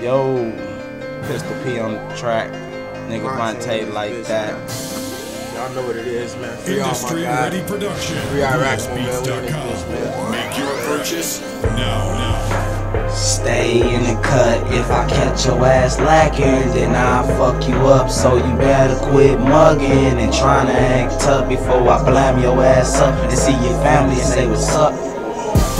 Yo, Pistol P on the track. Nigga Vontea like bitch, that. man. Y'all know what it is, man. Free all my Industry guys. Ready Production. Free Iraq. We in this bitch, man. Make your purchase now. now. Stay in the cut. If I catch your ass lacking, then I'll fuck you up. So you better quit mugging and trying to act tough before I blam your ass up and see your family and say what's up.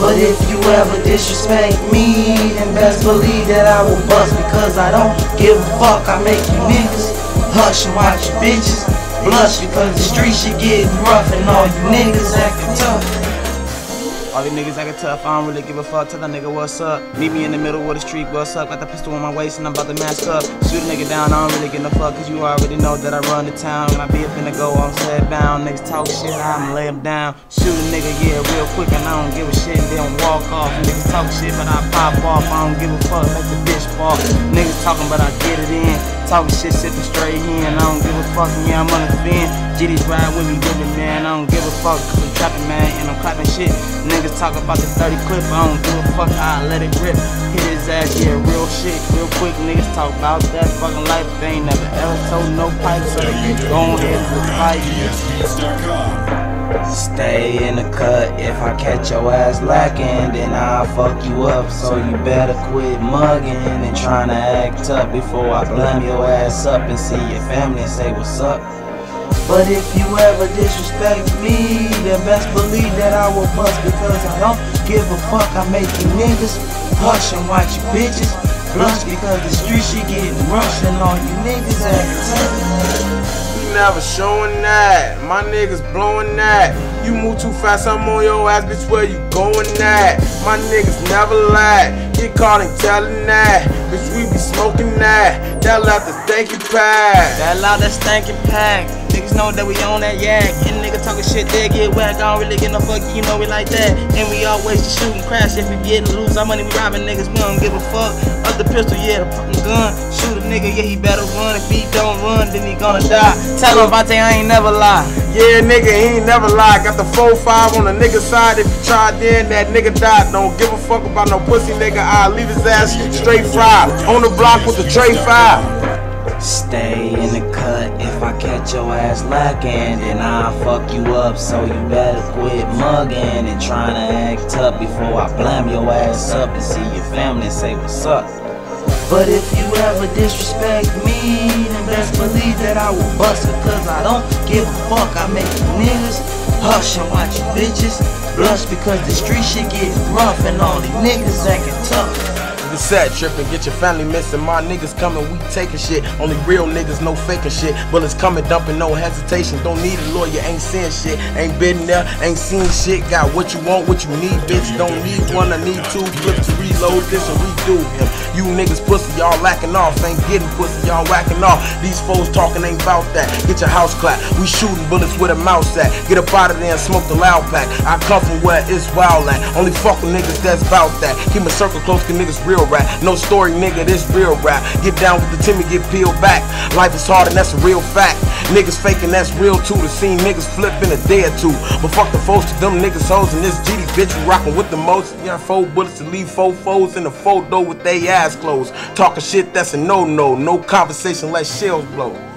But if you ever disrespect me, then best believe that I will bust because I don't give a fuck. I make you niggas hush and watch you bitches blush because the streets shit getting rough and all you niggas acting tough. All these niggas acting tough, I don't really give a fuck. Tell that nigga what's up. Meet me in the middle of the street, what's up? Got the pistol on my waist and I'm about to mask up. Shoot a nigga down, I don't really give a fuck. Cause you already know that I run the town. When I be up in the go, I'm set bound. Niggas talk shit, I'ma lay them down. Shoot a nigga, yeah, real quick, and I don't give a shit. And then walk off. Niggas talk shit, but I pop off. I don't give a fuck, let the bitch fall. Niggas talking, but I get it in. Talking shit, sipping straight in. I don't give a fuck, yeah, I'm on the fin. Gitties ride with me, me, man. I don't give a fuck, cause I'm trapping, man, and I'm clapping shit. Niggas talk about the 30 clip, I don't give a fuck, I let it rip. Hit his ass, yeah, real shit, real quick. Niggas talk about that fucking life, they ain't never ever told no pipe, so they can go ahead and fight. Stay in the cut. If I catch your ass lacking, then I'll fuck you up. So you better quit mugging and trying to act tough before I blam your ass up and see your family and say what's up. But if you ever disrespect me, then best believe that I will bust because I don't give a fuck. I make you niggas hush and watch you bitches blush because the street shit getting rushed and all you niggas acting tough. You never showing that. My niggas blowing that. You move too fast, I'm on your ass, bitch. Where you going at? My niggas never lie. Get caught and telling that. Bitch, we be smoking that. That left the stanky pack. That loud, that stankin' pack. Niggas know that we on that yak. And niggas talking shit, they get whack. I don't really get no fuck, you know we like that. And we always just and crash. If we getting loose, our money we robbing niggas, we don't give a fuck. Up the pistol, yeah, the fucking gun. Shoot a nigga, yeah, he better run. If he don't run, then he gonna die. Tell him Vontea, I ain't never lie. Yeah, nigga, he ain't never lie. Got the 4-5 on the nigga side. If you try, then that nigga died. Don't give a fuck about no pussy nigga. I'll leave his ass straight fried. On the block with the tray five. Stay in the cut. If I catch your ass lacking, then I'll fuck you up. So you better quit mugging and trying to act tough before I blam your ass up and see your family and say what's up. But if you ever disrespect me, then best believe that I will bust it. Cause I don't give a fuck. I make you niggas hush and watch you bitches blush because the street shit getting rough and all these niggas acting tough. The set tripping, get your family missing. My niggas coming, we taking shit. Only real niggas, no faking shit. Bullets coming, dumping, no hesitation. Don't need a lawyer, ain't saying shit. Ain't been there, ain't seen shit. Got what you want, what you need, bitch. Don't need one, I need two. Flip to reload this and redo him. You niggas pussy, y'all lacking off. Ain't getting pussy, y'all whacking off. These foes talking ain't bout that. Get your house clapped. We shooting bullets with a mouse at. Get up out of there and smoke the loud pack. I come from where it's wild at. Only fuck with niggas that's bout that. Keep my circle close, cause niggas real rap. No story, nigga, this real rap. Get down with the Timmy, get peeled back. Life is hard and that's a real fact. Niggas faking, that's real too. The scene niggas flip in a day or two. But fuck the foes to them niggas hoes and this GD bitch we rockin' with the most. You got four bullets to leave four foes in the photo with they ass closed. Talking shit that's a no no. No conversation, let shells blow.